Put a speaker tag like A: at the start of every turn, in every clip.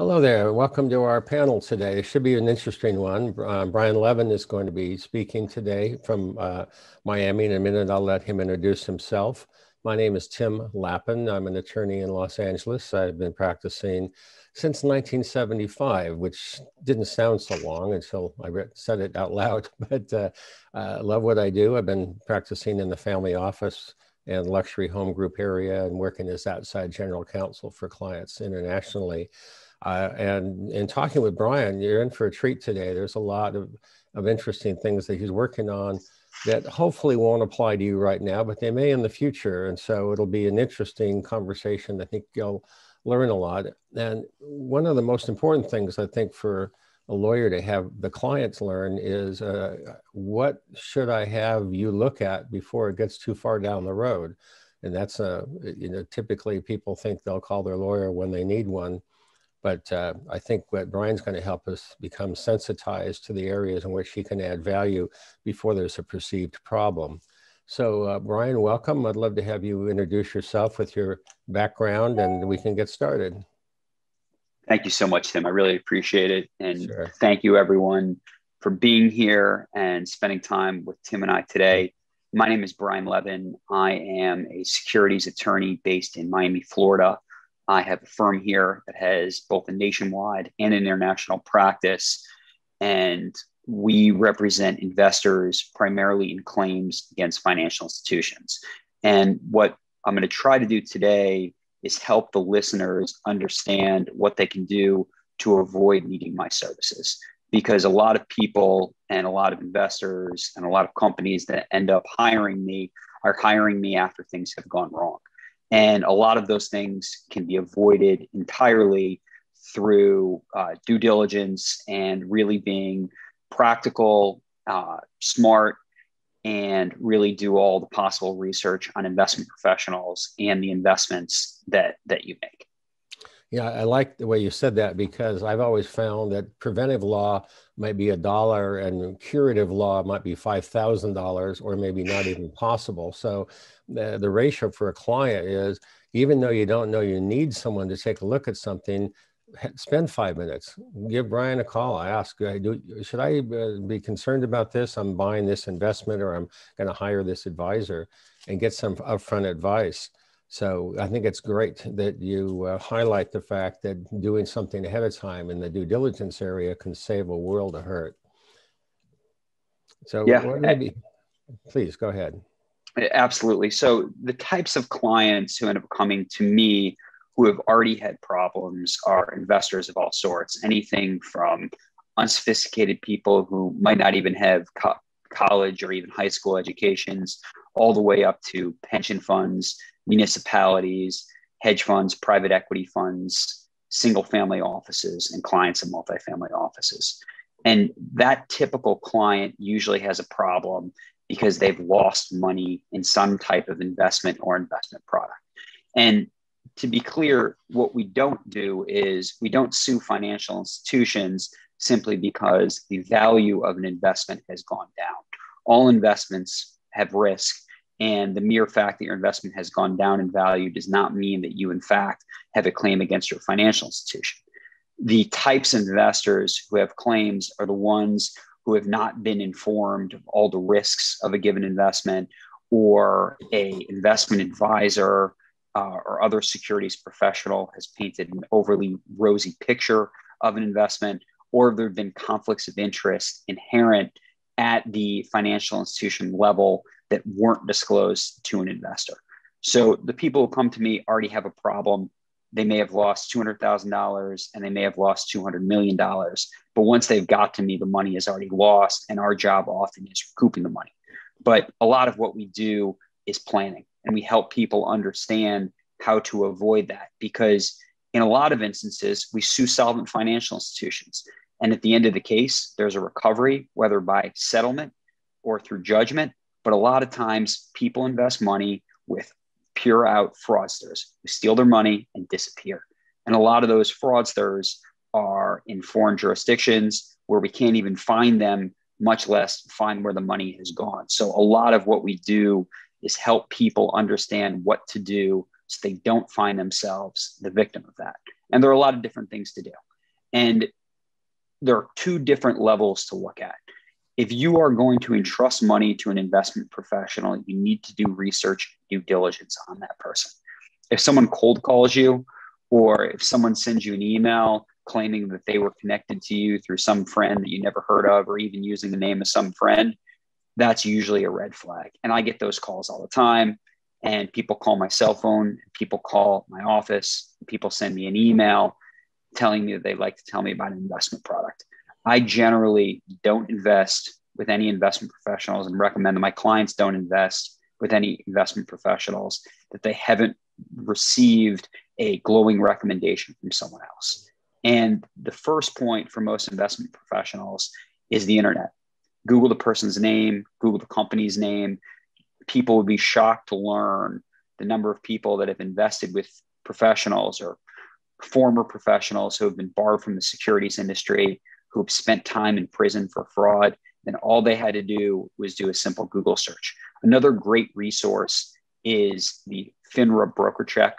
A: Hello there. Welcome to our panel today. It should be an interesting one. Uh, Brian Levin is going to be speaking today from uh, Miami. In a minute, I'll let him introduce himself. My name is Tim Lappen. I'm an attorney in Los Angeles. I've been practicing since 1975, which didn't sound so long until I said it out loud. But uh, I love what I do. I've been practicing in the family office and luxury home group area and working as outside general counsel for clients internationally. Uh, and in talking with Brian, you're in for a treat today. There's a lot of, of interesting things that he's working on that hopefully won't apply to you right now, but they may in the future. And so it'll be an interesting conversation. I think you'll learn a lot. And one of the most important things I think for a lawyer to have the clients learn is uh, what should I have you look at before it gets too far down the road? And that's a, you know, typically people think they'll call their lawyer when they need one but uh, I think what Brian's going to help us become sensitized to the areas in which he can add value before there's a perceived problem. So, uh, Brian, welcome. I'd love to have you introduce yourself with your background and we can get started.
B: Thank you so much, Tim. I really appreciate it. And sure. thank you, everyone, for being here and spending time with Tim and I today. My name is Brian Levin. I am a securities attorney based in Miami, Florida. I have a firm here that has both a nationwide and an international practice. And we represent investors primarily in claims against financial institutions. And what I'm going to try to do today is help the listeners understand what they can do to avoid needing my services. Because a lot of people and a lot of investors and a lot of companies that end up hiring me are hiring me after things have gone wrong. And a lot of those things can be avoided entirely through uh, due diligence and really being practical, uh, smart, and really do all the possible research on investment professionals and the investments that that you make.
A: Yeah, I like the way you said that because I've always found that preventive law might be a dollar and curative law might be $5,000 or maybe not even possible. So the, the ratio for a client is even though you don't know you need someone to take a look at something, spend five minutes. Give Brian a call. I ask, should I uh, be concerned about this? I'm buying this investment or I'm going to hire this advisor and get some upfront advice. So I think it's great that you uh, highlight the fact that doing something ahead of time in the due diligence area can save a world of hurt. So yeah, maybe, please go ahead.
B: Absolutely. So the types of clients who end up coming to me who have already had problems are investors of all sorts, anything from unsophisticated people who might not even have co- college or even high school educations, all the way up to pension funds municipalities, hedge funds, private equity funds, single family offices, and clients of multifamily offices. And that typical client usually has a problem because they've lost money in some type of investment or investment product. And to be clear, what we don't do is we don't sue financial institutions simply because the value of an investment has gone down. All investments have risk, and the mere fact that your investment has gone down in value does not mean that you, in fact, have a claim against your financial institution. The types of investors who have claims are the ones who have not been informed of all the risks of a given investment or a investment advisor uh, or other securities professional has painted an overly rosy picture of an investment or there have been conflicts of interest inherent at the financial institution level that weren't disclosed to an investor. So the people who come to me already have a problem. They may have lost $200,000 and they may have lost $200 million. But once they've got to me, the money is already lost. And our job often is recouping the money. But a lot of what we do is planning and we help people understand how to avoid that because in a lot of instances, we sue solvent financial institutions. And at the end of the case, there's a recovery, whether by settlement or through judgment. But a lot of times people invest money with pure out fraudsters who steal their money and disappear. And a lot of those fraudsters are in foreign jurisdictions where we can't even find them, much less find where the money has gone. So a lot of what we do is help people understand what to do so they don't find themselves the victim of that. And there are a lot of different things to do. And there are two different levels to look at. If you are going to entrust money to an investment professional, you need to do research, due diligence on that person. If someone cold calls you, or if someone sends you an email claiming that they were connected to you through some friend that you never heard of, or even using the name of some friend, that's usually a red flag. And I get those calls all the time. And people call my cell phone, people call my office, people send me an email telling me that they'd like to tell me about an investment product. I generally don't invest with any investment professionals and recommend that my clients don't invest with any investment professionals that they haven't received a glowing recommendation from someone else. And the first point for most investment professionals is the internet. Google the person's name, Google the company's name. People would be shocked to learn the number of people that have invested with professionals or former professionals who have been barred from the securities industry, who spent time in prison for fraud. And all they had to do was do a simple Google search. Another great resource is the FINRA BrokerCheck.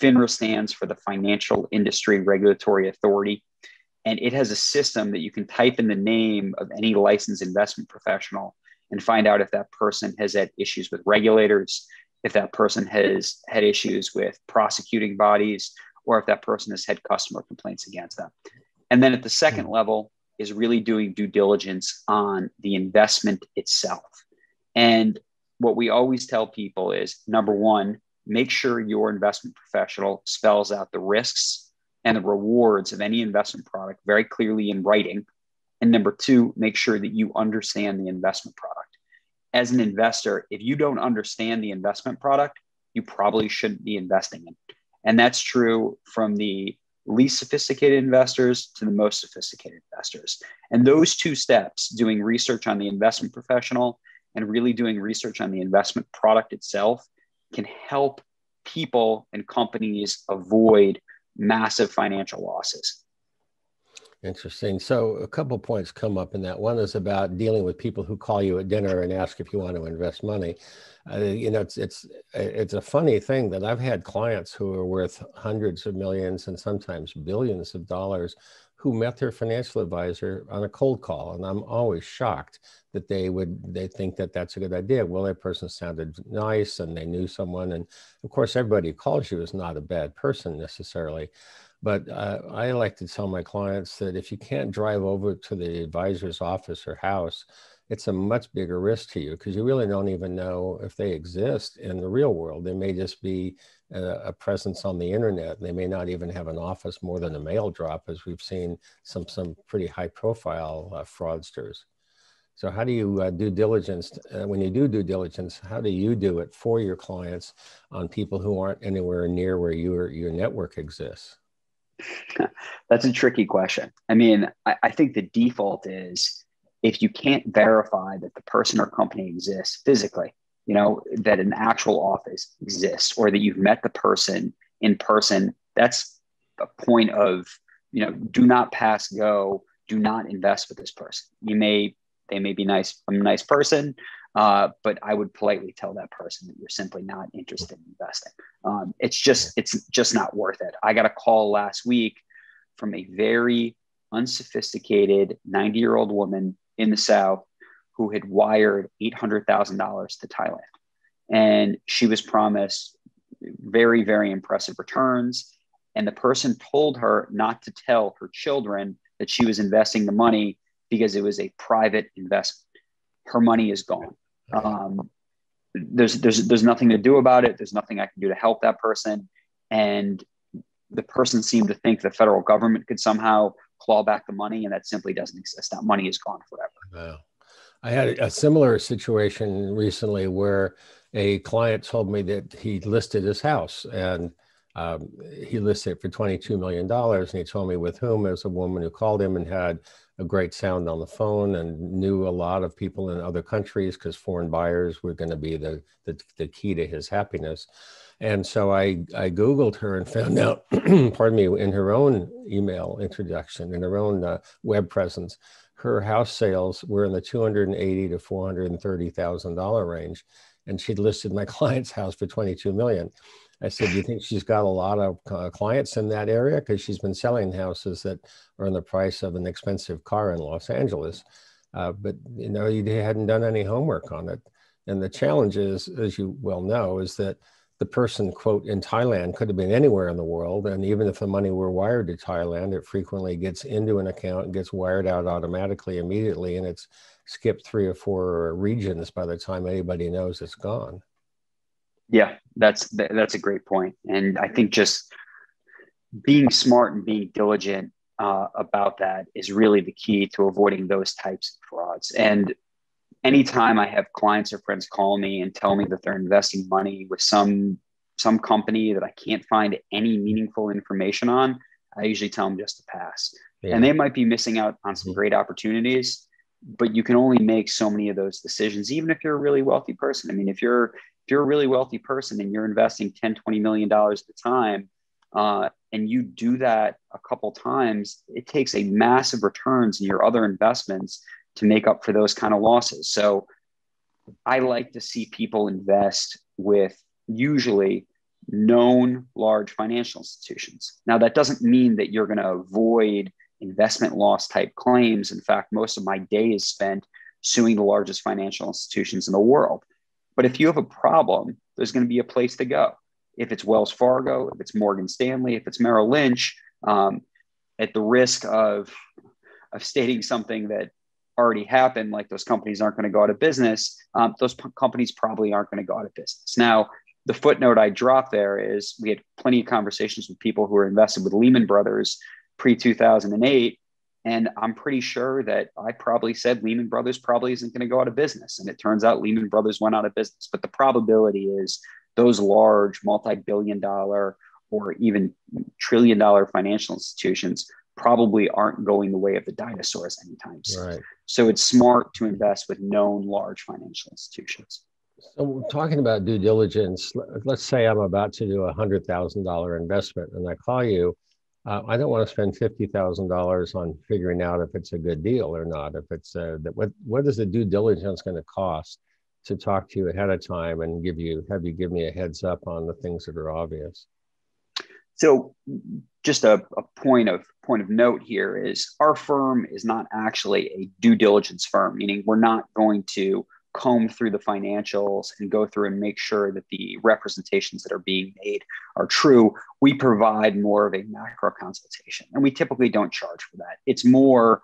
B: FINRA stands for the Financial Industry Regulatory Authority. And it has a system that you can type in the name of any licensed investment professional and find out if that person has had issues with regulators, if that person has had issues with prosecuting bodies, or if that person has had customer complaints against them. And then at the second hmm. level is really doing due diligence on the investment itself. And what we always tell people is number one, make sure your investment professional spells out the risks and the rewards of any investment product very clearly in writing. And number two, make sure that you understand the investment product. As an investor, if you don't understand the investment product, you probably shouldn't be investing in. And that's true from the least sophisticated investors to the most sophisticated investors. And those two steps, doing research on the investment professional and really doing research on the investment product itself, can help people and companies avoid massive financial losses.
A: Interesting. So a couple points come up in that. One is about dealing with people who call you at dinner and ask if you want to invest money. Uh, you know, it's it's it's a funny thing that I've had clients who are worth hundreds of millions and sometimes billions of dollars who met their financial advisor on a cold call, and I'm always shocked that they would they think that that's a good idea. Well, that person sounded nice and they knew someone, and of course, everybody who calls you is not a bad person necessarily. But uh, I like to tell my clients that if you can't drive over to the advisor's office or house, it's a much bigger risk to you because you really don't even know if they exist in the real world. They may just be a, presence on the internet. They may not even have an office more than a mail drop, as we've seen some some pretty high profile uh, fraudsters. So how do you uh, do diligence uh, when you do due diligence? How do you do it for your clients on people who aren't anywhere near where your your network exists?
B: That's a tricky question. I mean, I, I, think the default is if you can't verify that the person or company exists physically, you know, that an actual office exists or that you've met the person in person, that's a point of, you know, do not pass go, do not invest with this person. You may, they may be nice, a nice person, uh, but I would politely tell that person that you're simply not interested in investing. Um, it's just it's just not worth it. I got a call last week from a very unsophisticated 90 year old woman in the South who had wired $800,000 to Thailand. And she was promised very, very impressive returns. And the person told her not to tell her children that she was investing the money because it was a private investment. Her money is gone. Um, there's there's there's nothing to do about it. There's nothing I can do to help that person, and the person seemed to think the federal government could somehow claw back the money, and that simply doesn't exist. That money is gone forever.
A: Wow. I had a similar situation recently where a client told me that he listed his house and um, he listed it for $22 million. And he told me with whom. It was a woman who called him and had a great sound on the phone and knew a lot of people in other countries because foreign buyers were going to be the, the, the, key to his happiness. And so I, I Googled her and found out, pardon me, in her own email introduction, in her own uh, web presence, her house sales were in the 280 to $430,000 range. And she'd listed my client's house for 22 million. I said, "Do you think she's got a lot of uh, clients in that area? Because she's been selling houses that are in the price of an expensive car in Los Angeles." Uh, but you know, you hadn't done any homework on it. And the challenge is, as you well know, is that the person, quote, in Thailand could have been anywhere in the world. And even if the money were wired to Thailand, it frequently gets into an account and gets wired out automatically immediately. And it's skipped three or four regions by the time anybody knows it's gone.
B: Yeah, that's that's a great point, and I think just being smart and being diligent uh, about that is really the key to avoiding those types of frauds. And anytime I have clients or friends call me and tell me that they're investing money with some some company that I can't find any meaningful information on, I usually tell them just to pass. Yeah. And they might be missing out on some mm-hmm. great opportunities, but you can only make so many of those decisions, even if you're a really wealthy person. I mean, if you're if you're a really wealthy person and you're investing 10, 20 million dollars at a time, uh, and you do that a couple times, it takes a massive returns in your other investments to make up for those kind of losses. So I like to see people invest with usually known large financial institutions. Now, that doesn't mean that you're going to avoid investment loss type claims. In fact, most of my day is spent suing the largest financial institutions in the world. But if you have a problem, there's going to be a place to go. If it's Wells Fargo, if it's Morgan Stanley, if it's Merrill Lynch, um, at the risk of, of stating something that already happened, like those companies aren't going to go out of business, um, those p- companies probably aren't going to go out of business. Now, the footnote I dropped there is we had plenty of conversations with people who were invested with Lehman Brothers pre 2008. And I'm pretty sure that I probably said Lehman Brothers probably isn't going to go out of business. And it turns out Lehman Brothers went out of business. But the probability is those large multi billion dollar or even trillion dollar financial institutions probably aren't going the way of the dinosaurs anytime soon. Right. So it's smart to invest with known large financial institutions.
A: So, we're talking about due diligence, let's say I'm about to do a hundred thousand dollar investment, and I call you. Uh, I don't want to spend fifty thousand dollars on figuring out if it's a good deal or not. If it's uh, that, what what is the due diligence going to cost to talk to you ahead of time and give you have you give me a heads up on the things that are obvious?
B: So, just a, a, point of point of note here is our firm is not actually a due diligence firm, meaning we're not going to comb through the financials and go through and make sure that the representations that are being made are true. We provide more of a macro consultation, and we typically don't charge for that. It's more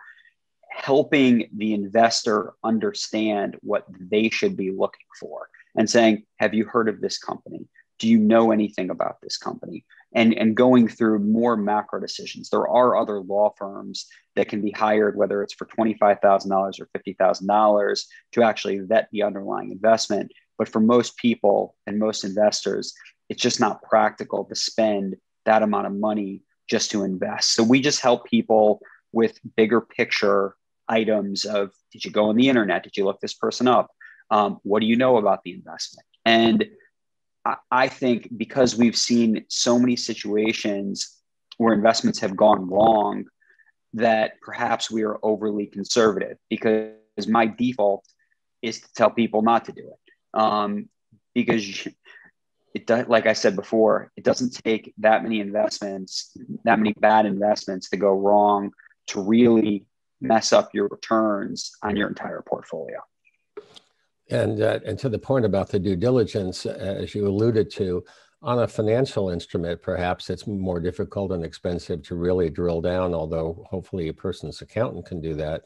B: helping the investor understand what they should be looking for and saying, Have you heard of this company? Do you know anything about this company? And, and going through more macro decisions. There are other law firms that can be hired, whether it's for $25,000 or $50,000 to actually vet the underlying investment. But for most people and most investors, it's just not practical to spend that amount of money just to invest. So we just help people with bigger picture items of did you go on the internet? Did you look this person up? Um, what do you know about the investment? And I think because we've seen so many situations where investments have gone wrong, that perhaps we are overly conservative because my default is to tell people not to do it. Um, because it does, like I said before, it doesn't take that many investments, that many bad investments to go wrong to really mess up your returns on your entire portfolio.
A: And, uh, and to the point about the due diligence, as you alluded to, on a financial instrument, perhaps it's more difficult and expensive to really drill down, although hopefully a person's accountant can do that.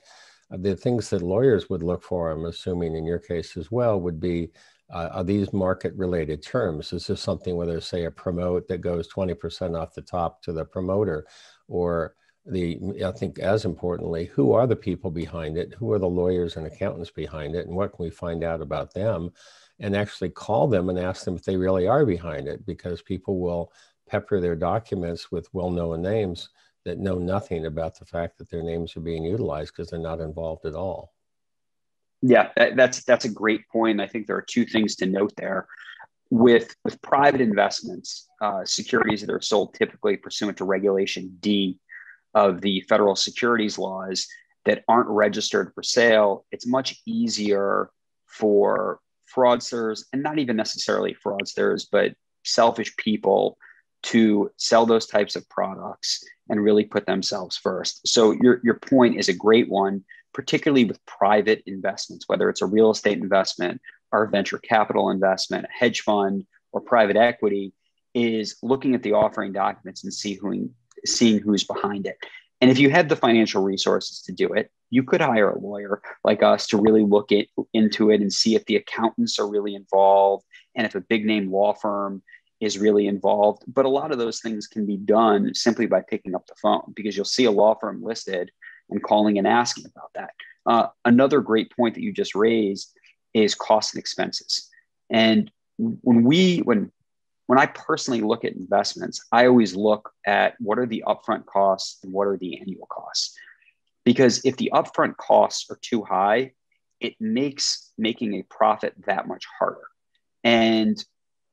A: Uh, the things that lawyers would look for, I'm assuming in your case as well, would be uh, are these market related terms? Is this something where there's, say, a promote that goes 20% off the top to the promoter? Or the i think as importantly who are the people behind it? Who are the lawyers and accountants behind it? And what can we find out about them? And actually call them and ask them if they really are behind it because people will pepper their documents with well-known names that know nothing about the fact that their names are being utilized because they're not involved at all.
B: Yeah that's that's a great point. I think there are two things to note there. With with private investments uh, securities that are sold typically pursuant to regulation d of the federal securities laws that aren't registered for sale, it's much easier for fraudsters and not even necessarily fraudsters, but selfish people to sell those types of products and really put themselves first. So your your point is a great one, particularly with private investments, whether it's a real estate investment or a venture capital investment, a hedge fund, or private equity, is looking at the offering documents and see who seeing who's behind it. And if you have the financial resources to do it, you could hire a lawyer like us to really look it, into it and see if the accountants are really involved and if a big name law firm is really involved. But a lot of those things can be done simply by picking up the phone because you'll see a law firm listed and calling and asking about that. Uh, another great point that you just raised is costs and expenses. And when we, when when I personally look at investments, I always look at what are the upfront costs and what are the annual costs. Because if the upfront costs are too high, it makes making a profit that much harder. And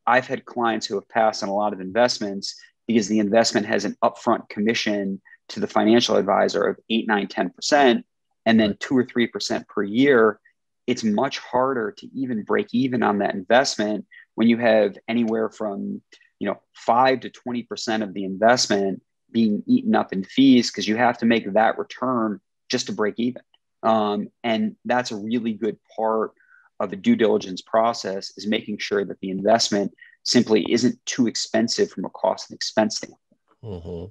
B: I've had clients who have passed on a lot of investments because the investment has an upfront commission to the financial advisor of 8, 9, 10%, and then 2 or 3% per year. It's much harder to even break even on that investment when you have anywhere from you know 5 to 20% of the investment being eaten up in fees because you have to make that return just to break even. Um, and that's a really good part of the due diligence process is making sure that the investment simply isn't too expensive from a cost and expense standpoint.
A: Mm-hmm.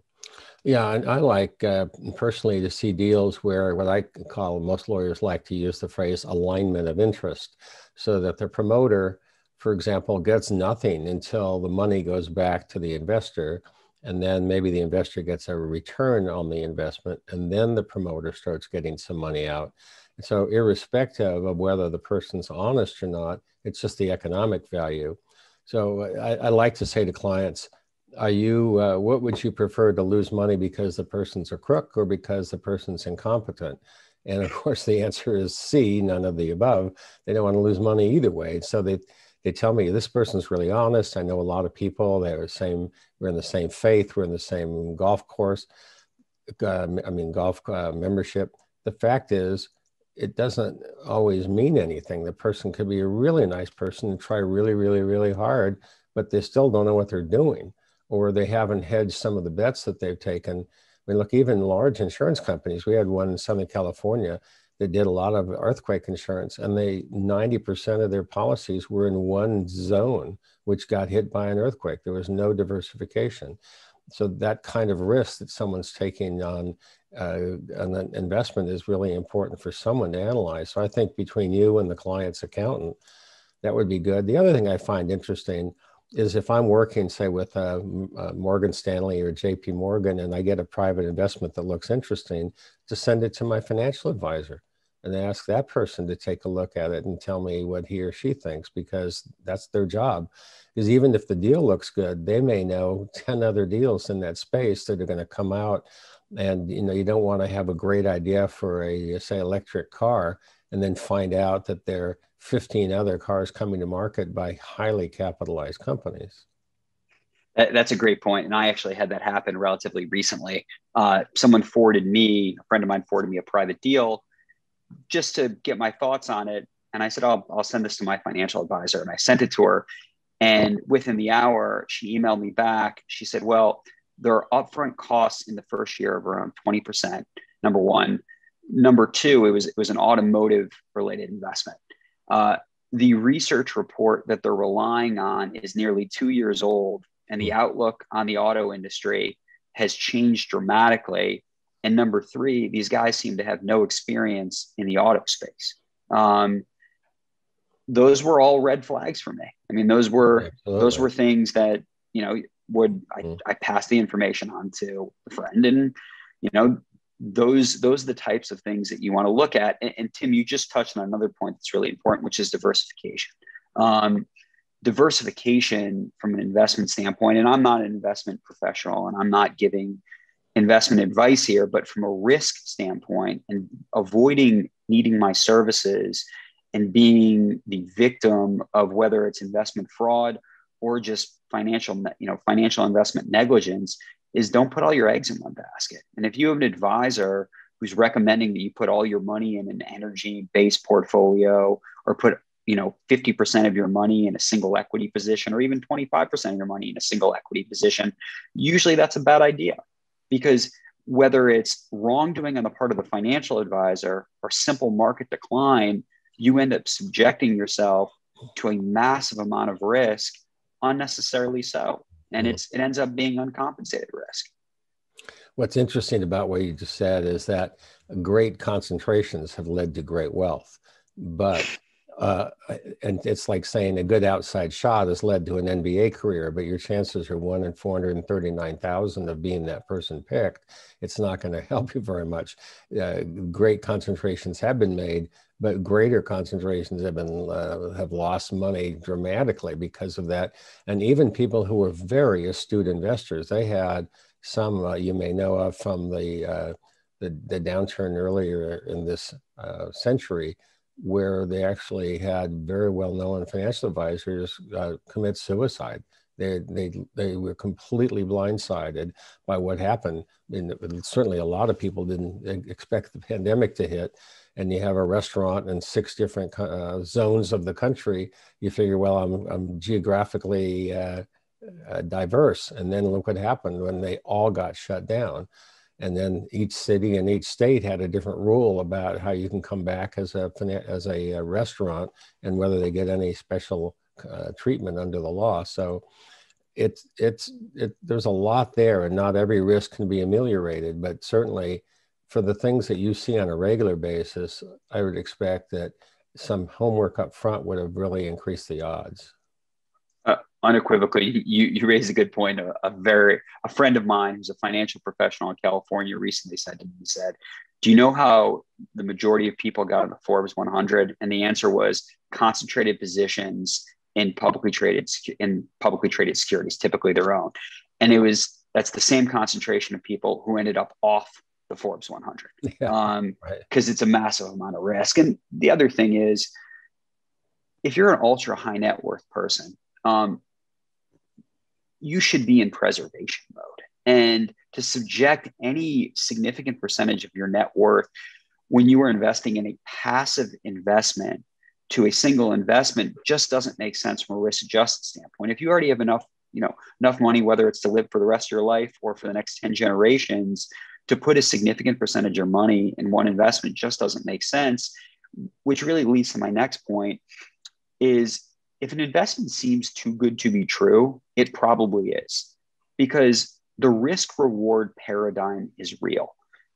A: Yeah, I like uh, personally to see deals where what I call most lawyers like to use the phrase alignment of interest, so that the promoter, for example, gets nothing until the money goes back to the investor, and then maybe the investor gets a return on the investment, and then the promoter starts getting some money out. So, irrespective of whether the person's honest or not, it's just the economic value. So, I, I like to say to clients, are you, uh, what would you prefer to lose money because the person's a crook or because the person's incompetent? And of course, the answer is C, none of the above. They don't want to lose money either way. So, they, they tell me this person's really honest. I know a lot of people. They're the same. We're in the same faith. We're in the same golf course. Uh, I mean, golf uh, membership. The fact is, it doesn't always mean anything. The person could be a really nice person and try really, really, really hard, but they still don't know what they're doing, or they haven't hedged some of the bets that they've taken. I mean, look, even large insurance companies. We had one in Southern California that did a lot of earthquake insurance, and they 90% of their policies were in one zone, which got hit by an earthquake. There was no diversification. So that kind of risk that someone's taking on uh, an investment is really important for someone to analyze. So I think between you and the client's accountant, that would be good. The other thing I find interesting is if I'm working, say, with uh, uh, Morgan Stanley or JP Morgan, and I get a private investment that looks interesting, to send it to my financial advisor and ask that person to take a look at it and tell me what he or she thinks because that's their job. Because even if the deal looks good, they may know 10 other deals in that space that are going to come out. And you know you don't want to have a great idea for a say electric car and then find out that there are 15 other cars coming to market by highly capitalized companies.
B: That's a great point and i actually had that happen relatively recently. Uh, someone forwarded me a friend of mine forwarded me a private deal just to get my thoughts on it and i said oh, i'll send this to my financial advisor and i sent it to her and within the hour she emailed me back she said well there are upfront costs in the first year of around 20%. Number one. Number two, it was it was an automotive related investment. Uh, the research report that they're relying on is nearly two years old, and the outlook on the auto industry has changed dramatically. And number three, these guys seem to have no experience in the auto space. Um, those were all red flags for me. I mean, those were Absolutely. those were things that you know would I, mm. I pass the information on to a friend and you know those those are the types of things that you want to look at and, and tim you just touched on another point that's really important which is diversification um, diversification from an investment standpoint and i'm not an investment professional and i'm not giving investment advice here but from a risk standpoint and avoiding needing my services and being the victim of whether it's investment fraud or just financial, you know, financial investment negligence is don't put all your eggs in one basket. And if you have an advisor who's recommending that you put all your money in an energy based portfolio or put you know 50% of your money in a single equity position or even 25% of your money in a single equity position usually that's a bad idea because whether it's wrongdoing on the part of the financial advisor or simple market decline you end up subjecting yourself to a massive amount of risk unnecessarily so. And it's it ends up being uncompensated risk.
A: What's interesting about what you just said is that great concentrations have led to great wealth but uh, and it's like saying a good outside shot has led to an NBA career, but your chances are one in 439,000 of being that person picked. It's not going to help you very much. Uh, great concentrations have been made, but greater concentrations have been uh, have lost money dramatically because of that. And even people who were very astute investors, they had some uh, you may know of from the uh, the, the downturn earlier in this uh, century where they actually had very well-known financial advisors uh, commit suicide. They, they, they were completely blindsided by what happened. And certainly a lot of people didn't expect the pandemic to hit. And you have a restaurant in six different uh, zones of the country. You figure, well, I'm, I'm geographically uh, uh diverse. And then look what happened when they all got shut down and then each city and each state had a different rule about how you can come back as a as a, restaurant and whether they get any special uh, treatment under the law. So it's it's it, there's a lot there, and not every risk can be ameliorated, but certainly for the things that you see on a regular basis, I would expect that some homework up front would have really increased the odds
B: unequivocally, you, you raise a good point. A, a, very a friend of mine who's a financial professional in California recently said to me, he said, "Do you know how the majority of people got on the Forbes 100?" And the answer was concentrated positions in publicly traded in publicly traded securities, typically their own. And it was that's the same concentration of people who ended up off the Forbes 100 because yeah, um, right. it's a massive amount of risk. And the other thing is, if you're an ultra high net worth person, um, you should be in preservation mode. And to subject any significant percentage of your net worth when you are investing in a passive investment to a single investment just doesn't make sense from a risk adjusted standpoint. If you already have enough, you know, enough money, whether it's to live for the rest of your life or for the next 10 generations, to put a significant percentage of your money in one investment just doesn't make sense, which really leads to my next point is if an investment seems too good to be true, it probably is because the risk reward paradigm is real.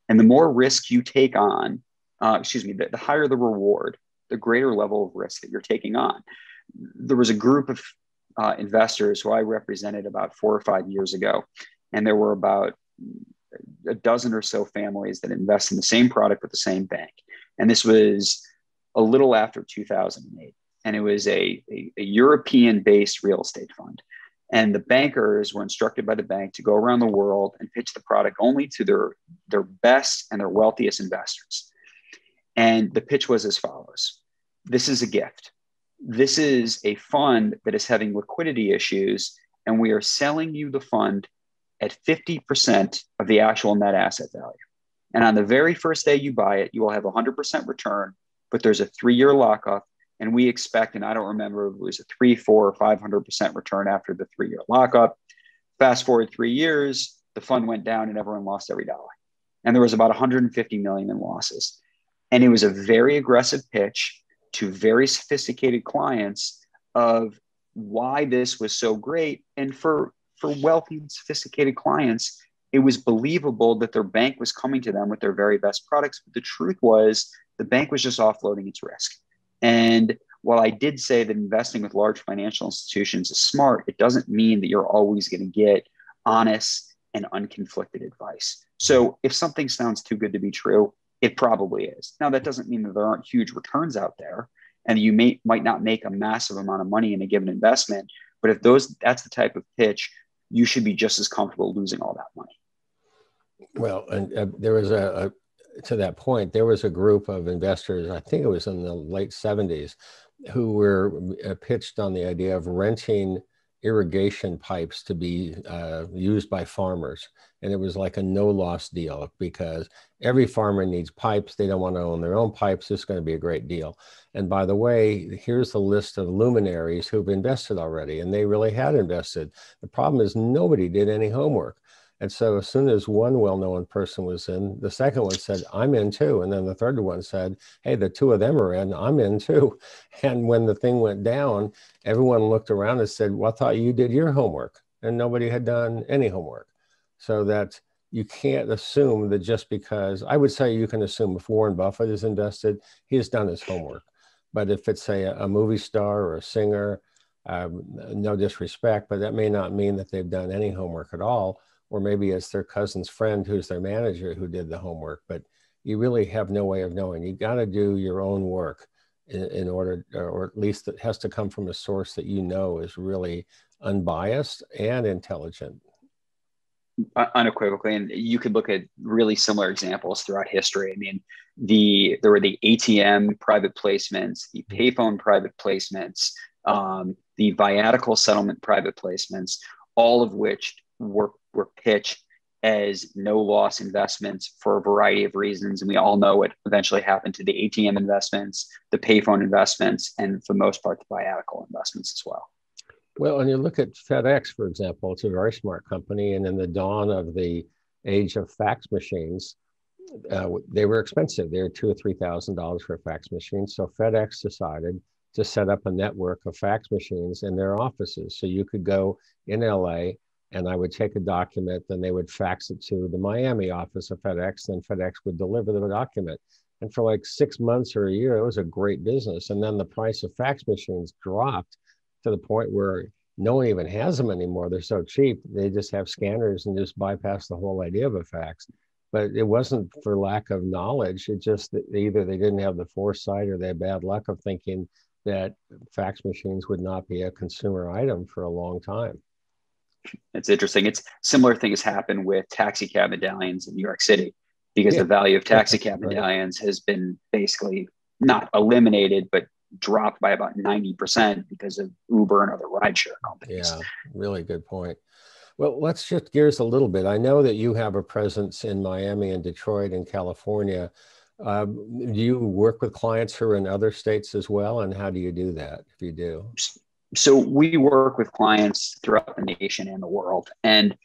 B: And the more risk you take on, uh, excuse me, the, the higher the reward, the greater level of risk that you're taking on. There was a group of uh, investors who I represented about four or five years ago, and there were about a dozen or so families that invest in the same product with the same bank. And this was a little after 2008 and it was a, a, a European based real estate fund. And the bankers were instructed by the bank to go around the world and pitch the product only to their, their best and their wealthiest investors. And the pitch was as follows This is a gift. This is a fund that is having liquidity issues, and we are selling you the fund at 50% of the actual net asset value. And on the very first day you buy it, you will have 100% return, but there's a three year lockup and we expect, and I don't remember if it was a three, four, or 500% return after the three year lockup. Fast forward three years, the fund went down and everyone lost every dollar. And there was about 150 million in losses. And it was a very aggressive pitch to very sophisticated clients of why this was so great. And for, for wealthy and sophisticated clients, it was believable that their bank was coming to them with their very best products. But the truth was, the bank was just offloading its risk. And while I did say that investing with large financial institutions is smart, it doesn't mean that you're always going to get honest and unconflicted advice. So if something sounds too good to be true, it probably is. Now, that doesn't mean that there aren't huge returns out there and you may, might not make a massive amount of money in a given investment. But if those that's the type of pitch, you should be just as comfortable losing all that money.
A: Well, and uh, there was a, to that point, there was a group of investors, I think it was in the late 70s, who were uh, pitched on the idea of renting irrigation pipes to be uh, used by farmers. And it was like a no loss deal because every farmer needs pipes. They don't want to own their own pipes. This is going to be a great deal. And by the way, here's the list of luminaries who've invested already, and they really had invested. The problem is nobody did any homework. And so as soon as one well-known person was in, the second one said, I'm in too. And then the third one said, hey, the two of them are in, I'm in too. And when the thing went down, everyone looked around and said, well, I thought you did your homework. And nobody had done any homework. So that you can't assume that just because, I would say you can assume if Warren Buffett is invested, he has done his homework. But if it's a, a movie star or a singer, um, no disrespect, but that may not mean that they've done any homework at all or maybe it's their cousin's friend who's their manager who did the homework, but you really have no way of knowing. You got to do your own work in, in, order, or at least it has to come from a source that you know is really unbiased and intelligent.
B: Unequivocally, and you could look at really similar examples throughout history. I mean, the there were the ATM private placements, the mm-hmm. payphone private placements, um, the viatical settlement private placements, all of which were were pitched as no loss investments for a variety of reasons. And we all know what eventually happened to the ATM investments, the payphone investments, and for the most part, the viatical investments as well.
A: Well, and you look at FedEx, for example, it's a very smart company. And in the dawn of the age of fax machines, uh, they were expensive. They were two or three thousand dollars for a fax machine. So FedEx decided to set up a network of fax machines in their offices. So you could go in LA and I would take a document, then they would fax it to the Miami office of FedEx, then FedEx would deliver the document. And for like six months or a year, it was a great business. And then the price of fax machines dropped to the point where no one even has them anymore. They're so cheap. They just have scanners and just bypass the whole idea of a fax. But it wasn't for lack of knowledge. It just either they didn't have the foresight or they had bad luck of thinking that fax machines would not be a consumer item for a long time
B: it's interesting. It's similar things happen with taxi cab medallions in New York City because yeah. the value of taxi cab medallions has been basically not eliminated, but dropped by about 90% because of Uber and other rideshare companies.
A: Yeah, really good point. Well, let's shift gears a little bit. I know that you have a presence in Miami and Detroit and California. Um, do you work with clients who are in other states as well? And how do you do that if you do?
B: So we work with clients throughout the nation and the world and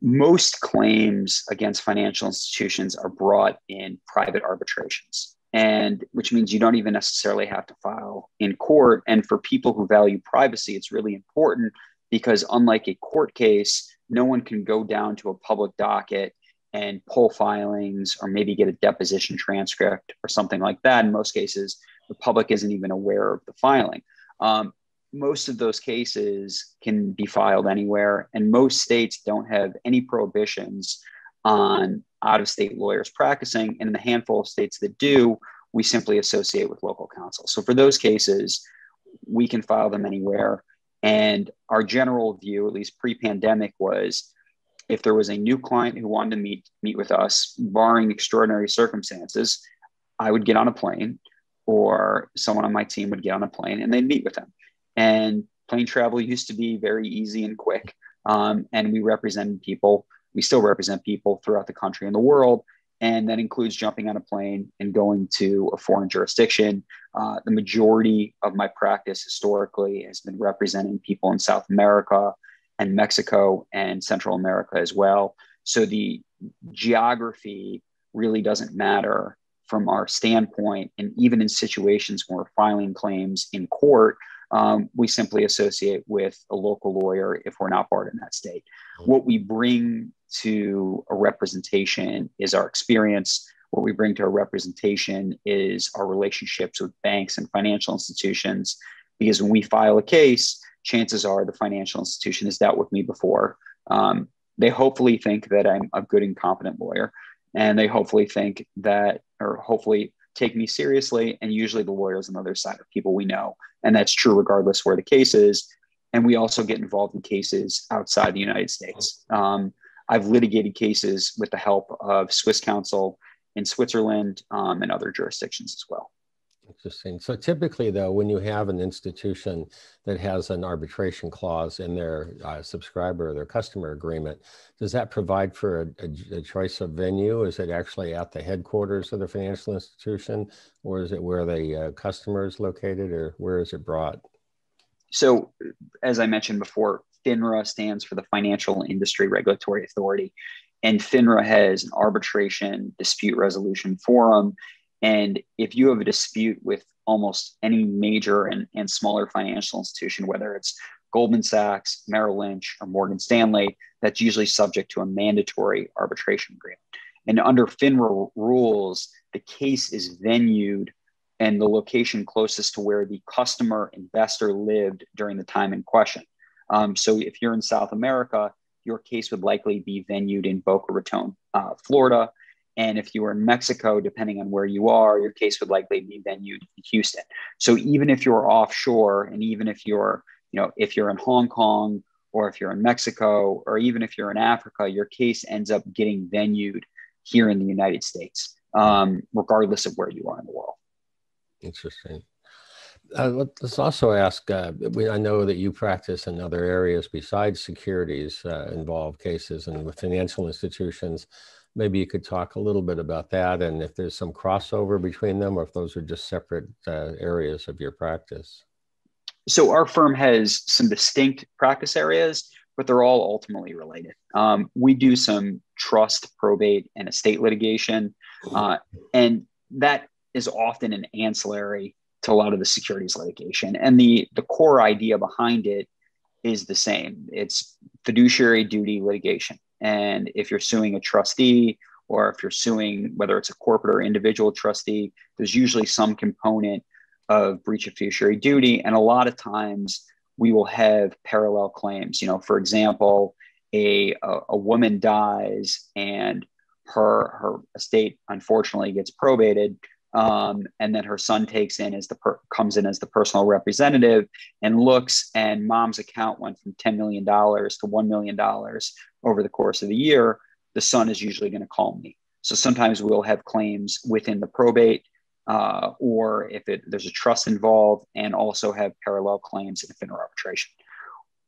B: most claims against financial institutions are brought in private arbitrations and which means you don't even necessarily have to file in court. And for people who value privacy it's really important because unlike a court case no one can go down to a public docket and pull filings or maybe get a deposition transcript or something like that. In most cases the public isn't even aware of the filing um, most of those cases can be filed anywhere, and most states don't have any prohibitions on out of state lawyers practicing. And in the handful of states that do, we simply associate with local counsel. So for those cases, we can file them anywhere. And our general view, at least pre pandemic, was if there was a new client who wanted to meet, meet with us, barring extraordinary circumstances, I would get on a plane or someone on my team would get on a plane and they'd meet with them. And plane travel used to be very easy and quick. Um, and we represented people, we still represent people throughout the country and the world. And that includes jumping on a plane and going to a foreign jurisdiction. Uh, the majority of my practice historically has been representing people in South America and Mexico and Central America as well. So the geography really doesn't matter from our standpoint. And even in situations where we're filing claims in court, um, we simply associate with a local lawyer if we're not barred in that state. What we bring to a representation is our experience. What we bring to a representation is our relationships with banks and financial institutions. Because when we file a case, chances are the financial institution has dealt with me before. Um, they hopefully think that I'm a good and competent lawyer. And they hopefully think that, or hopefully take me seriously. And usually the lawyers on the other side are people we know. And that's true regardless where the case is. And we also get involved in cases outside the United States. Um, I've litigated cases with the help of Swiss counsel in Switzerland um, and other jurisdictions as well.
A: Interesting. So typically, though, when you have an institution that has an arbitration clause in their uh, subscriber or their customer agreement, does that provide for a, a, a, choice of venue? Is it actually at the headquarters of the financial institution, or is it where the uh, customer is located, or where is it brought?
B: So, as I mentioned before, FINRA stands for the Financial Industry Regulatory Authority, and FINRA has an arbitration dispute resolution forum and if you have a dispute with almost any major and, and smaller financial institution, whether it's Goldman Sachs, Merrill Lynch, or Morgan Stanley, that's usually subject to a mandatory arbitration agreement. And under FINRA rules, the case is venued and the location closest to where the customer investor lived during the time in question. Um, so if you're in South America, your case would likely be venued in Boca Raton, uh, Florida. And if you were in Mexico, depending on where you are, your case would likely be venued in Houston. So even if you're offshore, and even if you're, you know, if you're in Hong Kong or if you're in Mexico or even if you're in Africa, your case ends up getting venued here in the United States, um, regardless of where you are in the world.
A: Interesting. Uh, let's also ask. Uh, we, I know that you practice in other areas besides securities uh, involved cases and with financial institutions maybe you could talk a little bit about that and if there's some crossover between them or if those are just separate uh, areas of your practice.
B: So, our firm has some distinct practice areas, but they're all ultimately related. Um, we do some trust, probate, and estate litigation, uh, and that is often an ancillary to a lot of the securities litigation. And the, the core idea behind it is the same it's fiduciary duty litigation. And if you're suing a trustee or if you're suing whether it's a corporate or individual trustee, there's usually some component of breach of fiduciary duty. And a lot of times we will have parallel claims. You know, for example, a, a, a woman dies and her her estate unfortunately gets probated um, and then her son takes in as the per- comes in as the personal representative and looks and mom's account went from $10 million to $1 million over the course of the year. The son is usually going to call me. So sometimes we'll have claims within the probate uh, or if it, there's a trust involved and also have parallel claims in FINRA arbitration.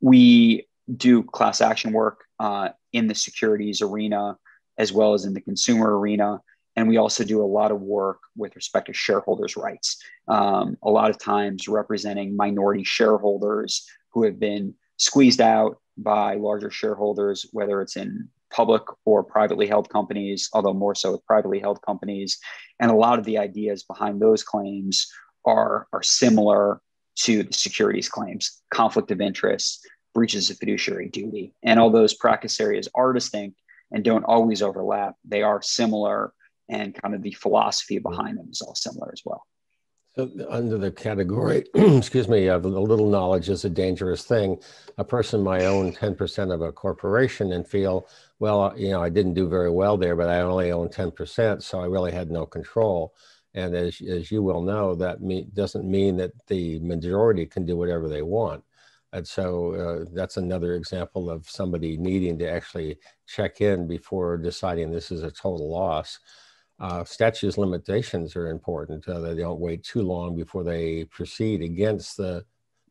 B: We do class action work uh, in the securities arena as well as in the consumer arena and we also do a lot of work with respect to shareholders' rights. Um, a lot of times representing minority shareholders who have been squeezed out by larger shareholders, whether it's in public or privately held companies, although more so with privately held companies. And a lot of the ideas behind those claims are, are similar to the securities claims, conflict of interest, breaches of fiduciary duty. And all those practice areas are distinct and don't always overlap. They are similar and kind of the philosophy behind them is all similar as well.
A: So under the category, excuse me, of a little knowledge is a dangerous thing. A person might own 10% of a corporation and feel, well, you know, I didn't do very well there, but I only own 10%, so I really had no control. And as, as you will know, that me, doesn't mean that the majority can do whatever they want. And so uh, that's another example of somebody needing to actually check in before deciding this is a total loss uh, statutes limitations are important. Uh, they don't wait too long before they proceed against the,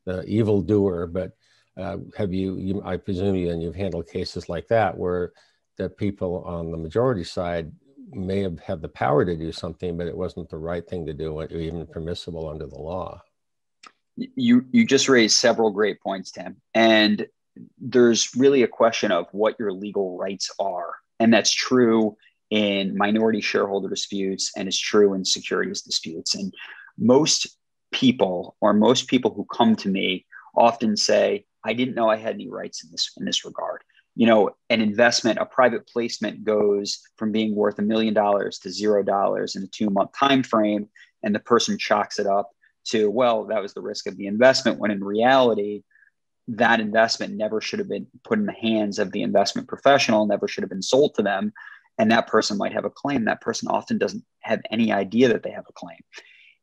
A: the evildoer. But uh, have you, you, I presume you, and you've handled cases like that where the people on the majority side may have had the power to do something, but it wasn't the right thing to do, or even permissible under the law.
B: You you just raised several great points, Tim, and there's really a question of what your legal rights are, and that's true in minority shareholder disputes and is true in securities disputes. And most people or most people who come to me often say, I didn't know I had any rights in this in this regard. You know, an investment, a private placement goes from being worth a million dollars to zero dollars in a two month time frame, and the person chalks it up to, well, that was the risk of the investment, when in reality, that investment never should have been put in the hands of the investment professional, never should have been sold to them and that person might have a claim that person often doesn't have any idea that they have a claim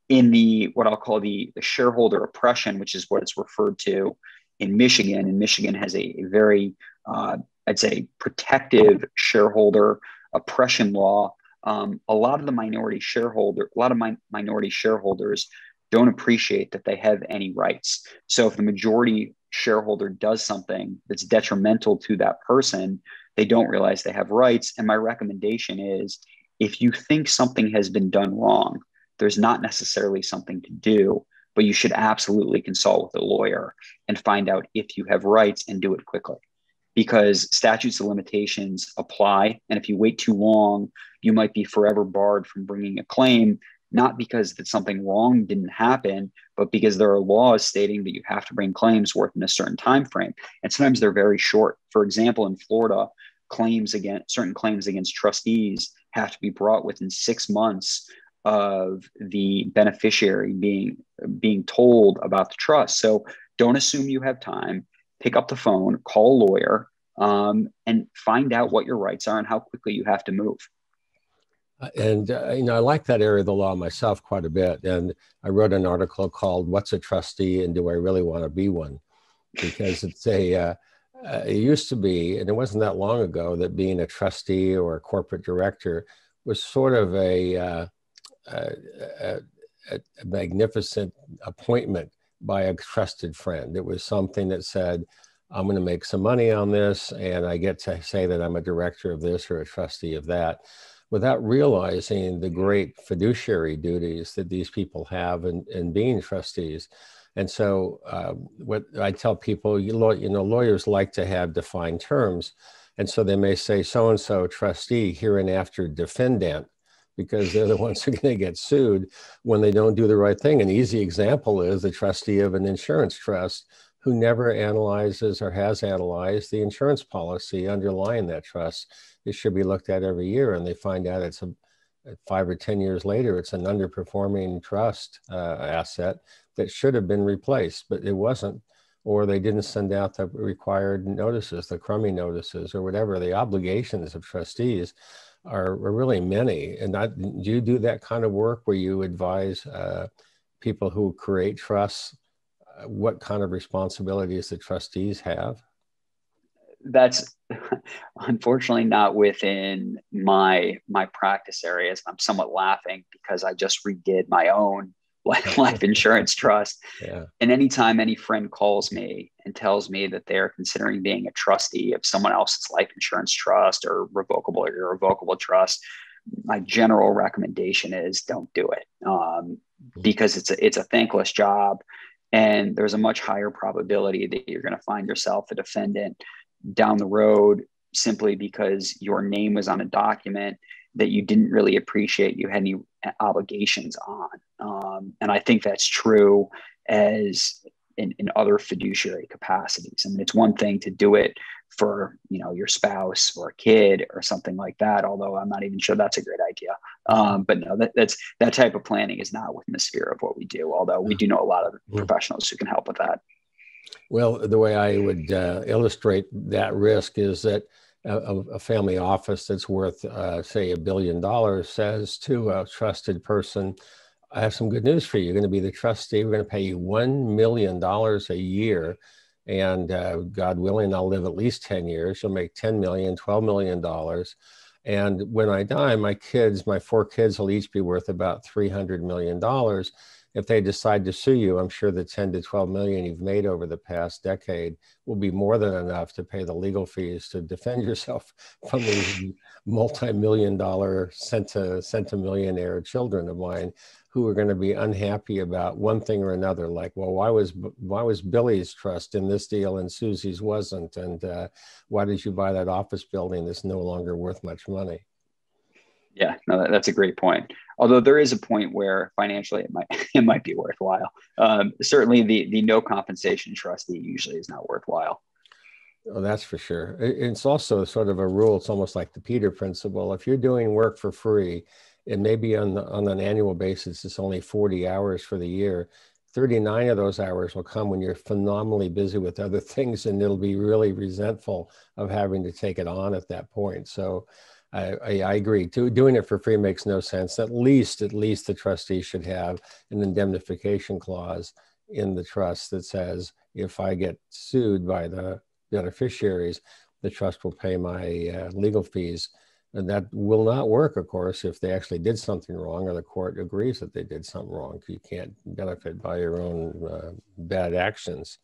B: in the what i'll call the, the shareholder oppression which is what it's referred to in michigan and michigan has a, a very uh, i'd say protective shareholder oppression law um, a lot of the minority shareholder a lot of my minority shareholders don't appreciate that they have any rights. So if the majority shareholder does something that's detrimental to that person, they don't realize they have rights. And my recommendation is if you think something has been done wrong, there's not necessarily something to do, but you should absolutely consult with a lawyer and find out if you have rights and do it quickly because statutes of limitations apply. And if you wait too long, you might be forever barred from bringing a claim, not because that something wrong didn't happen, but because there are laws stating that you have to bring claims within a certain time frame. And sometimes they're very short. For example, in Florida, claims against certain claims against trustees have to be brought within six months of the beneficiary being being told about the trust. So don't assume you have time pick up the phone, call a lawyer, um, and find out what your rights are and how quickly you have to move.
A: Uh, and uh, you know, I like that area of the law myself quite a bit. And I wrote an article called "What's a Trustee and Do I Really Want to Be One?" Because it's a uh, uh, it used to be, and it wasn't that long ago, that being a trustee or a corporate director was sort of a, uh, a, a, a magnificent appointment by a trusted friend. It was something that said, I'm going to make some money on this, and I get to say that I'm a director of this or a trustee of that without realizing the great fiduciary duties that these people have in, in being trustees. And so, uh, what I tell people, you, law, you know, lawyers like to have defined terms. And so they may say so and so trustee, hereinafter defendant because they're the ones who are going to get sued when they don't do the right thing. An easy example is the trustee of an insurance trust who never analyzes or has analyzed the insurance policy underlying that trust. It should be looked at every year, and they find out it's a five or 10 years later, it's an underperforming trust uh, asset that should have been replaced, but it wasn't. Or they didn't send out the required notices, the Crummey notices, or whatever the obligations of trustees are, are really many. And I, do you do that kind of work where you advise uh, people who create trusts uh, what kind of responsibilities the trustees have?
B: That's unfortunately not within my my practice areas. I'm somewhat laughing because I just redid my own life insurance trust. Yeah. And anytime any friend calls me and tells me that they're considering being a trustee of someone else's life insurance trust or revocable or irrevocable trust, my general recommendation is don't do it um, mm-hmm. because it's a, it's a thankless job. And there's a much higher probability that you're going to find yourself a defendant down the road simply because your name was on a document that you didn't really appreciate you had any obligations on. Um, and I think that's true as in, in other fiduciary capacities. I mean, it's one thing to do it for you know your spouse or a kid or something like that. Although I'm not even sure that's a great idea. Um, but no, that, that's that type of planning is not within the sphere of what we do. Although we do know a lot of professionals who can help with that.
A: Well, the way I would uh, illustrate that risk is that a, a family office that's worth, uh, say, a billion dollars says to a trusted person, I have some good news for you. You're going to be the trustee. We're going to pay you $1 million a year. And uh, God willing, I'll live at least 10 years. You'll make 10 million, 12 million dollars. And when I die, my kids, my four kids will each be worth about $300 million if they decide to sue you, I'm sure the 10 to 12 million you've made over the past decade will be more than enough to pay the legal fees to defend yourself from these multi-million dollar centimillionaire children of mine who are going to be unhappy about one thing or another like well why was why was billy's trust in this deal and susie's wasn't? And uh, why did you buy that office building that's no longer worth much money
B: yeah, no, that's a great point. Although there is a point where financially it might it might be worthwhile. Um, certainly, the the no compensation trustee usually is not worthwhile.
A: Oh, that's for sure. It's also sort of a rule. It's almost like the Peter principle. If you're doing work for free, and maybe on the, on an annual basis, it's only 40 hours for the year. 39 of those hours will come when you're phenomenally busy with other things, and it'll be really resentful of having to take it on at that point. So I, I, agree. Do, doing it for free makes no sense. At least, at least the trustee should have an indemnification clause in the trust that says if I get sued by the beneficiaries, the trust will pay my uh, legal fees And that will not work, of course, if they actually did something wrong or the court agrees that they did something wrong. You can't benefit by your own uh, bad actions.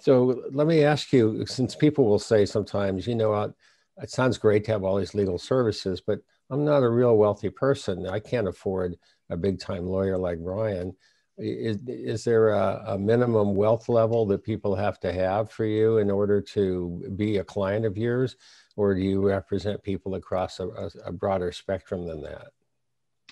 A: So let me ask you, since people will say sometimes, you know, it sounds great to have all these legal services, but I'm not a real wealthy person. I can't afford a big time lawyer like Brian. Is, is there a, a, minimum wealth level that people have to have for you in order to be a client of yours? Or do you represent people across a, a, a broader spectrum than that?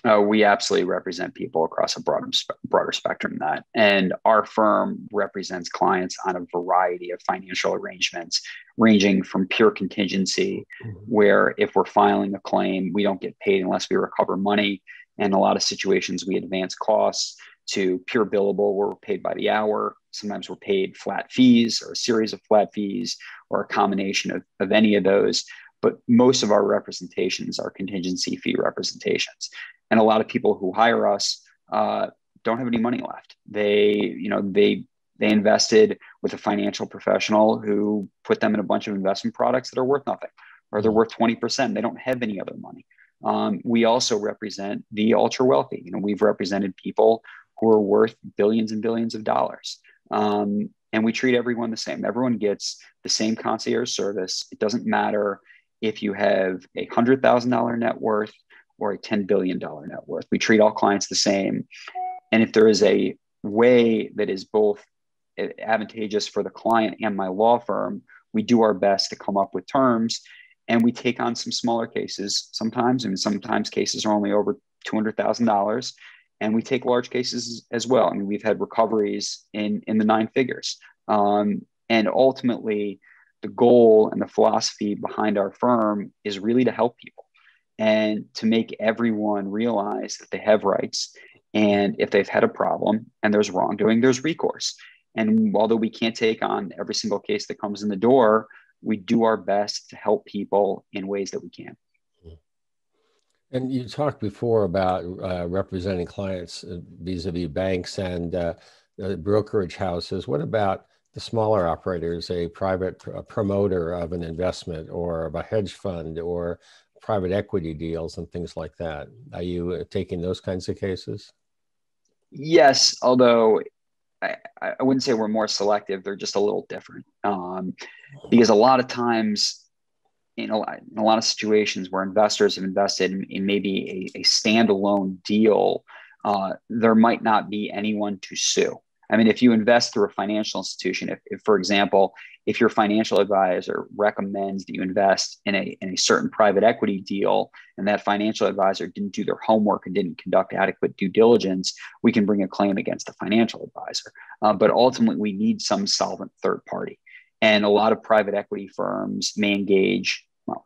B: Uh, we absolutely represent people across a broader broader spectrum than that, and our firm represents clients on a variety of financial arrangements, ranging from pure contingency, mm-hmm. where if we're filing a claim, we don't get paid unless we recover money. And a lot of situations, we advance costs to pure billable, where we're paid by the hour. Sometimes we're paid flat fees or a series of flat fees or a combination of, of any of those but most of our representations are contingency fee representations and a lot of people who hire us uh, don't have any money left. They, you know, they they invested with a financial professional who put them in a bunch of investment products that are worth nothing, or they're worth twenty percent. They don't have any other money. Um, we also represent the ultra wealthy. You know, we've represented people who are worth billions and billions of dollars. Um, and we treat everyone the same. Everyone gets the same concierge service. It doesn't matter if you have a hundred thousand dollar net worth or a $10 billion net worth. We treat all clients the same. And if there is a way that is both advantageous for the client and my law firm, we do our best to come up with terms and we take on some smaller cases sometimes. I mean, sometimes cases are only over $200,000 and we take large cases as well. I mean, we've had recoveries in, in the nine figures. Um, and ultimately, the goal and the philosophy behind our firm is really to help people and to make everyone realize that they have rights. And if they've had a problem and there's wrongdoing, there's recourse. And although we can't take on every single case that comes in the door, we do our best to help people in ways that we can.
A: And you talked before about uh, representing clients vis a vis banks and uh, brokerage houses. What about the smaller operators, a private promoter of an investment or of a hedge fund or private equity deals and things like that. Are you uh, taking those kinds of cases?
B: Yes, although I, I wouldn't say we're more selective. They're just a little different um, because a lot of times, in a, in a lot of situations where investors have invested in, in maybe a, a standalone deal, uh, there might not be anyone to sue. I mean, if you invest through a financial institution, if, if, for example, if your financial advisor recommends that you invest in a, in a certain private equity deal and that financial advisor didn't do their homework and didn't conduct adequate due diligence, we can bring a claim against the financial advisor. Uh, but ultimately, we need some solvent third party. And a lot of private equity firms may engage, well,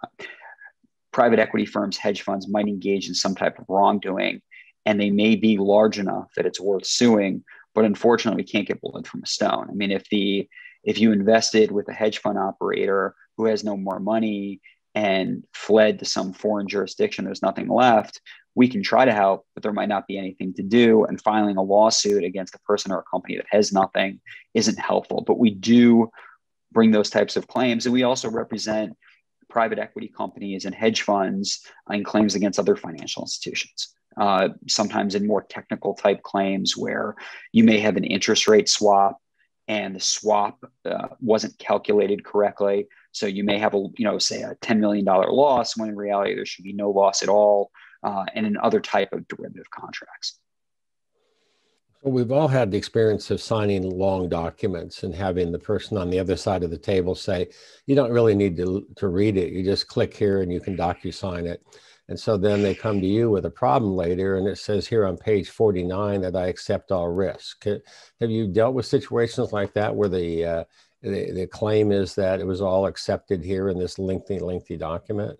B: private equity firms, hedge funds might engage in some type of wrongdoing, and they may be large enough that it's worth suing but unfortunately we can't get blood from a stone. I mean if the if you invested with a hedge fund operator who has no more money and fled to some foreign jurisdiction there's nothing left we can try to help but there might not be anything to do. And filing a lawsuit against a person or a company that has nothing isn't helpful. But we do bring those types of claims. And we also represent private equity companies and hedge funds in claims against other financial institutions uh, sometimes in more technical type claims where you may have an interest rate swap and the swap uh, wasn't calculated correctly. So you may have a, you know, say a $10 million loss when in reality there should be no loss at all, uh, and in other type of derivative contracts.
A: Well, we've all had the experience of signing long documents and having the person on the other side of the table say, you don't really need to, to read it. You just click here and you can docu-sign it. And so then they come to you with a problem later, and it says here on page 49 that I accept all risk. Have you dealt with situations like that where the, uh, the, the claim is that it was all accepted here in this lengthy, lengthy document?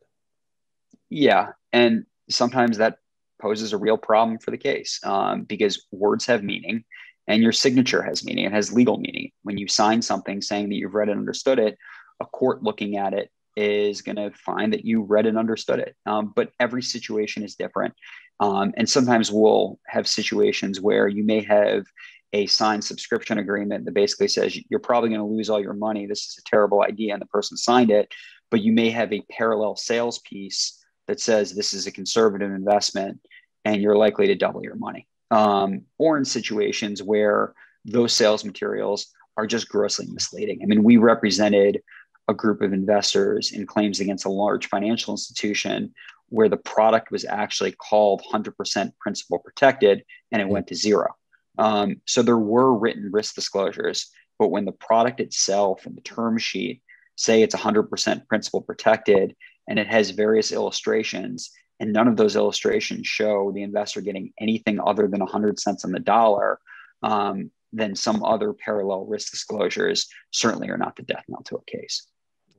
B: Yeah. And sometimes that poses a real problem for the case um, because words have meaning and your signature has meaning. It has legal meaning. When you sign something saying that you've read and understood it, a court looking at it is going to find that you read and understood it. Um, but every situation is different. Um, and sometimes we'll have situations where you may have a signed subscription agreement that basically says you're probably going to lose all your money. This is a terrible idea. And the person signed it. But you may have a parallel sales piece that says this is a conservative investment and you're likely to double your money. Um, or in situations where those sales materials are just grossly misleading. I mean, we represented a group of investors in claims against a large financial institution where the product was actually called 100% principal protected and it went to zero. Um, so there were written risk disclosures, but when the product itself and the term sheet say it's 100% principal protected and it has various illustrations, and none of those illustrations show the investor getting anything other than 100 cents on the dollar, um, then some other parallel risk disclosures certainly are not the death knell to a case.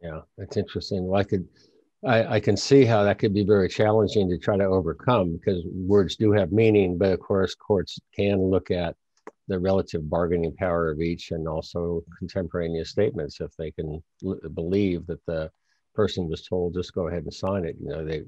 A: Yeah, that's interesting. Well, I could, I, I can see how that could be very challenging to try to overcome because words do have meaning, but of course, courts can look at the relative bargaining power of each and also contemporaneous statements if they can l- believe that the person was told just go ahead and sign it you know they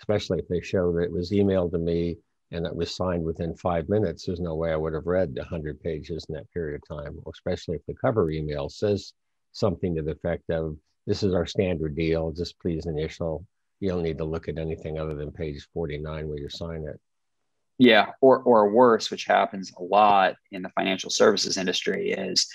A: especially if they show that it was emailed to me and it was signed within five minutes there's no way i would have read 100 pages in that period of time especially if the cover email says something to the effect of this is our standard deal just please initial you don't need to look at anything other than page 49 where you sign it
B: yeah, or or worse, which happens a lot in the financial services industry, is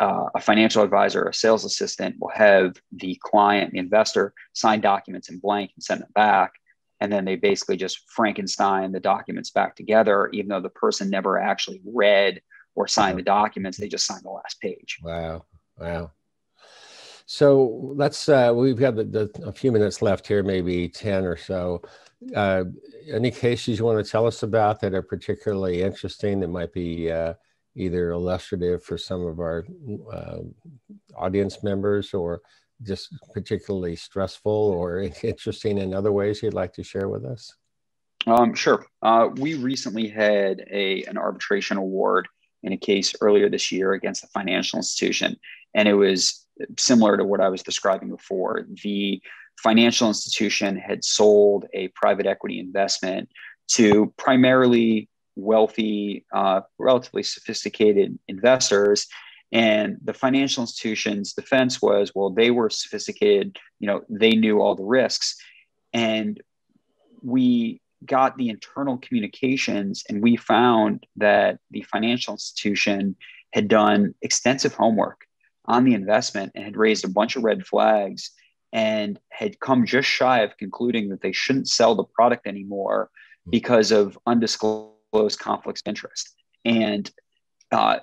B: uh, a financial advisor or a sales assistant will have the client, the investor, sign documents in blank and send them back, and then they basically just Frankenstein the documents back together, even though the person never actually read or signed the documents. They just signed the last page.
A: Wow, wow. So let's uh, we've got the, the, a few minutes left here, maybe ten or so. Uh, any cases you want to tell us about that are particularly interesting that might be uh, either illustrative for some of our uh, audience members or just particularly stressful or interesting in other ways you'd like to share with us?
B: Um, sure. Uh, we recently had a, an arbitration award in a case earlier this year against a financial institution, and it was similar to what I was describing before. The financial institution had sold a private equity investment to primarily wealthy, uh, relatively sophisticated investors. And the financial institution's defense was, well, they were sophisticated, you know, they knew all the risks. And we got the internal communications and we found that the financial institution had done extensive homework on the investment and had raised a bunch of red flags and had come just shy of concluding that they shouldn't sell the product anymore hmm. because of undisclosed conflicts of interest. And uh,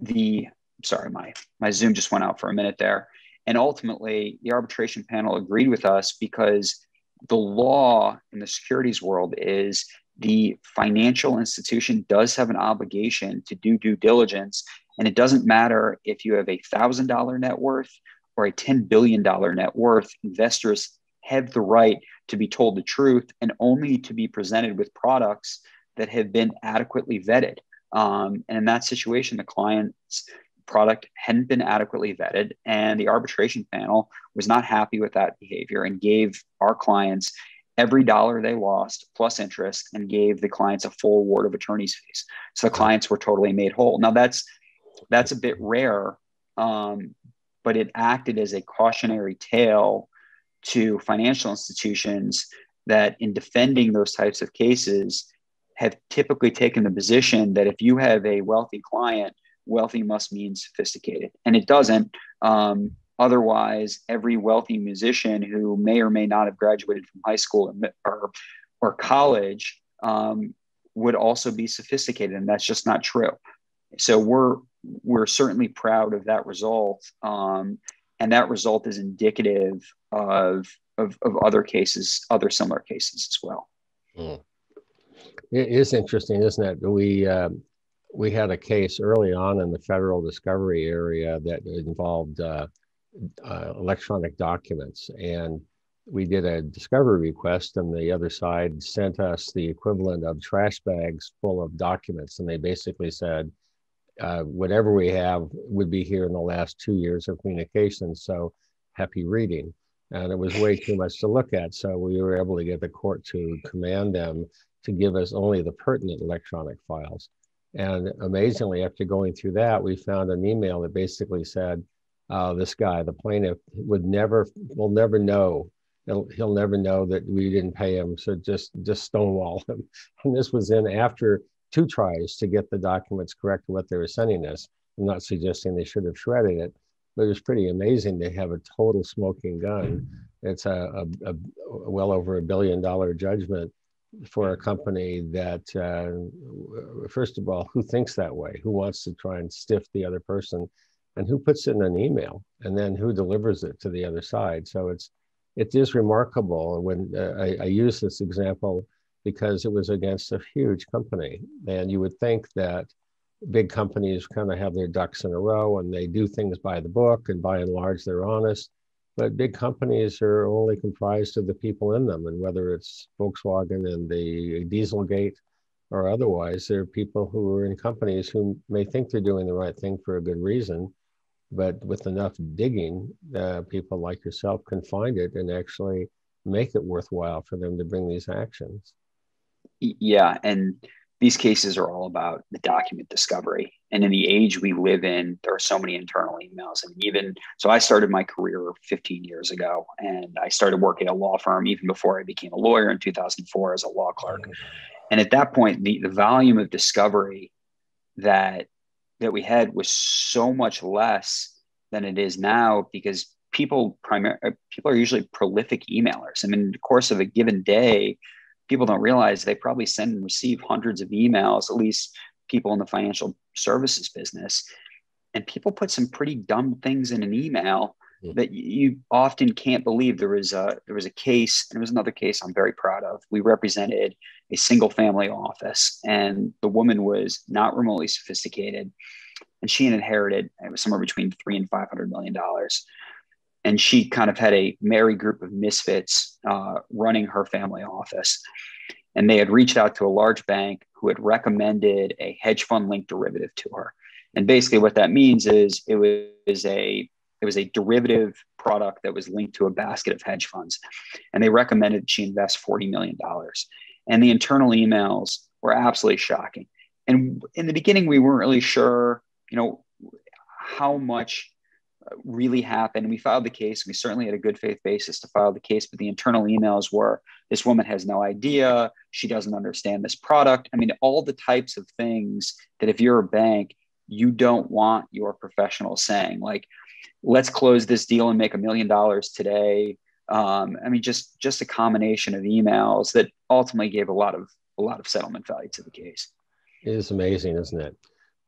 B: the sorry, my my Zoom just went out for a minute there. And ultimately, the arbitration panel agreed with us because the law in the securities world is the financial institution does have an obligation to do due diligence. And it doesn't matter if you have a $1,000 net worth or a $10 billion net worth, investors have the right to be told the truth and only to be presented with products that have been adequately vetted. Um, and in that situation, the client's product hadn't been adequately vetted, and the arbitration panel was not happy with that behavior and gave our clients every dollar they lost plus interest and gave the clients a full award of attorney's fees. So the clients were totally made whole. Now that's that's a bit rare, um, but it acted as a cautionary tale to financial institutions that in defending those types of cases have typically taken the position that if you have a wealthy client, wealthy must mean sophisticated. And it doesn't. Um, otherwise, every wealthy musician who may or may not have graduated from high school or, or college um, would also be sophisticated. And that's just not true. So we're we're certainly proud of that result. Um, and that result is indicative of, of, of, other cases, other similar cases as well. Mm.
A: It is interesting, isn't it? We, uh, we had a case early on in the federal discovery area that involved uh, uh, electronic documents. And we did a discovery request, and the other side sent us the equivalent of trash bags full of documents. And they basically said, uh, whatever we have would be here in the last two years of communication. So happy reading. And it was way too much to look at. So we were able to get the court to command them to give us only the pertinent electronic files. And amazingly, after going through that, we found an email that basically said, uh, this guy, the plaintiff, would never, will never know he'll, he'll never know that we didn't pay him. So just just stonewall him. And this was in after two tries to get the documents correct what they were sending us. I'm not suggesting they should have shredded it, but it was pretty amazing to have a total smoking gun. It's a, a, a well over a billion dollar judgment for a company that, uh, first of all, who thinks that way? Who wants to try and stiff the other person? And who puts it in an email? And then who delivers it to the other side? So it's it is remarkable when uh, I, I use this example because it was against a huge company. And you would think that big companies kind of have their ducks in a row and they do things by the book, and by and large, they're honest. But big companies are only comprised of the people in them. And whether it's Volkswagen and the Dieselgate or otherwise, there are people who are in companies who may think they're doing the right thing for a good reason but with enough digging, uh, people like yourself can find it and actually make it worthwhile for them to bring these actions.
B: Yeah, and these cases are all about the document discovery. And in the age we live in, there are so many internal emails. And even so, I started my career 15 years ago, and I started working at a law firm even before I became a lawyer in 2004 as a law clerk. And at that point, the, the volume of discovery that that we had was so much less than it is now because people primary people are usually prolific emailers. I mean, in the course of a given day, people don't realize they probably send and receive hundreds of emails, at least people in the financial services business. And people put some pretty dumb things in an email mm. that you often can't believe. There was a there was a case, and it was another case I'm very proud of. We represented a single family office, and the woman was not remotely sophisticated, and she inherited it was somewhere between three and five hundred million dollars. And she kind of had a merry group of misfits uh, running her family office. And they had reached out to a large bank who had recommended a hedge fund linked derivative to her. And basically, what that means is it was a it was a derivative product that was linked to a basket of hedge funds. And they recommended she invest $40 million. And the internal emails were absolutely shocking. And in the beginning, we weren't really sure, you know, how much really happened. We filed the case. We certainly had a good faith basis to file the case, but the internal emails were this woman has no idea. She doesn't understand this product. I mean, all the types of things that if you're a bank, you don't want your professionals saying, like, let's close this deal and make a million dollars today. Um, I mean, just just a combination of emails that ultimately gave a lot of a lot of settlement value to the case.
A: It is amazing, isn't it?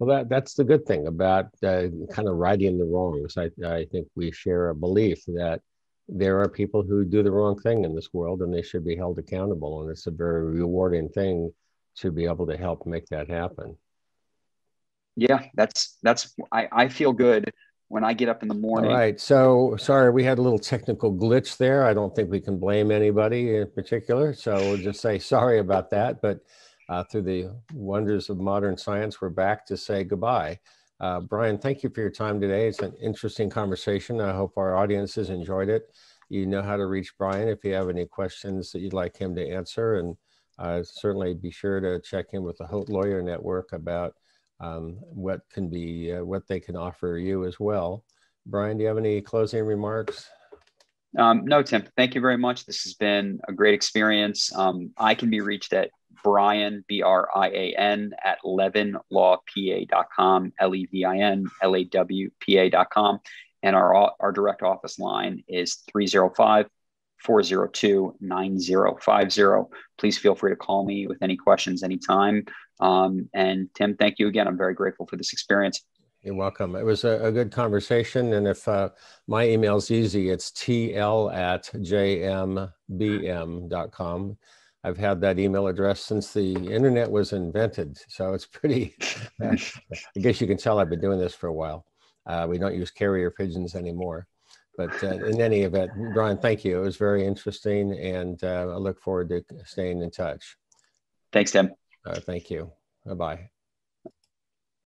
A: Well, that that's the good thing about uh, kind of righting the wrongs. I I think we share a belief that there are people who do the wrong thing in this world, and they should be held accountable. And it's a very rewarding thing to be able to help make that happen.
B: Yeah, that's that's I, I feel good when I get up in the morning.
A: All right. So sorry, we had a little technical glitch there. I don't think we can blame anybody in particular. So we'll just say sorry about that. But uh, through the wonders of modern science, we're back to say goodbye. Uh, Brian, thank you for your time today. It's an interesting conversation. I hope our audiences enjoyed it. You know how to reach Brian if you have any questions that you'd like him to answer. And uh, certainly be sure to check in with the Haute Lawyer Network about um, what can be uh, what they can offer you as well. Brian, do you have any closing remarks?
B: Um, no, Tim. Thank you very much. This has been a great experience. Um, I can be reached at Brian B R I A N at levinlawpa.com, L E V I N L A W P A.com. And our, our direct office line is 305 402 9050. Please feel free to call me with any questions anytime. Um, and Tim, thank you again. I'm very grateful for this experience.
A: You're welcome. It was a, a good conversation. And if uh, my email is easy, it's tl at jmbm.com. I've had that email address since the internet was invented. So it's pretty, I guess you can tell I've been doing this for a while. Uh, we don't use carrier pigeons anymore. But uh, in any event, Brian, thank you. It was very interesting. And uh, I look forward to staying in touch.
B: Thanks, Tim.
A: Uh, thank you. Bye bye.